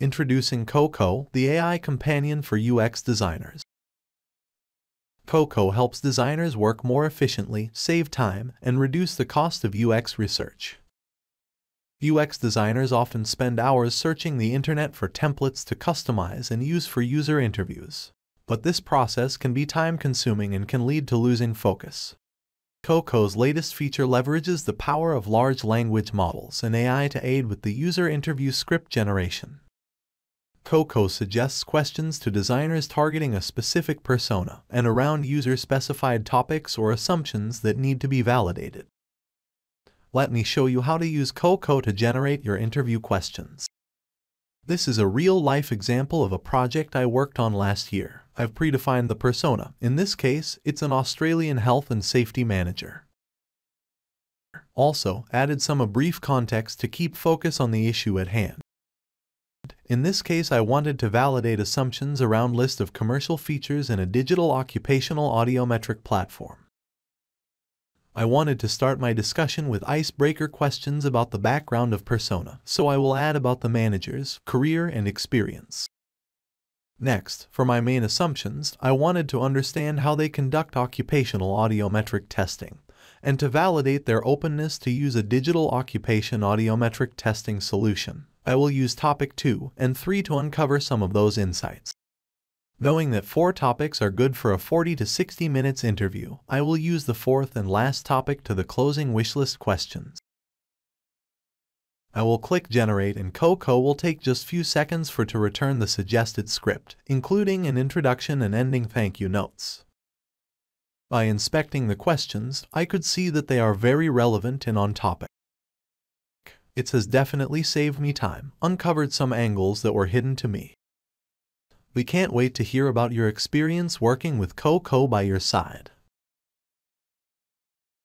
Introducing QoQo, the AI companion for UX designers. QoQo helps designers work more efficiently, save time, and reduce the cost of UX research. UX designers often spend hours searching the internet for templates to customize and use for user interviews. But this process can be time-consuming and can lead to losing focus. QoQo's latest feature leverages the power of large language models and AI to aid with the user interview script generation. QoQo suggests questions to designers targeting a specific persona and around user-specified topics or assumptions that need to be validated. Let me show you how to use QoQo to generate your interview questions. This is a real-life example of a project I worked on last year. I've predefined the persona. In this case, it's an Australian health and safety manager. Also, added some a brief context to keep focus on the issue at hand. In this case, I wanted to validate assumptions around list of commercial features in a digital occupational audiometric platform. I wanted to start my discussion with icebreaker questions about the background of persona, so I will add about the manager's career and experience. Next, for my main assumptions, I wanted to understand how they conduct occupational audiometric testing, and to validate their openness to use a digital occupation audiometric testing solution. I will use topic 2 and 3 to uncover some of those insights. Knowing that four topics are good for a 40 to 60 minutes interview, I will use the fourth and last topic to the closing wishlist questions. I will click Generate and QoQo will take just few seconds for to return the suggested script, including an introduction and ending thank you notes. By inspecting the questions, I could see that they are very relevant and on topic. It has definitely saved me time, uncovered some angles that were hidden to me. We can't wait to hear about your experience working with QoQo by your side.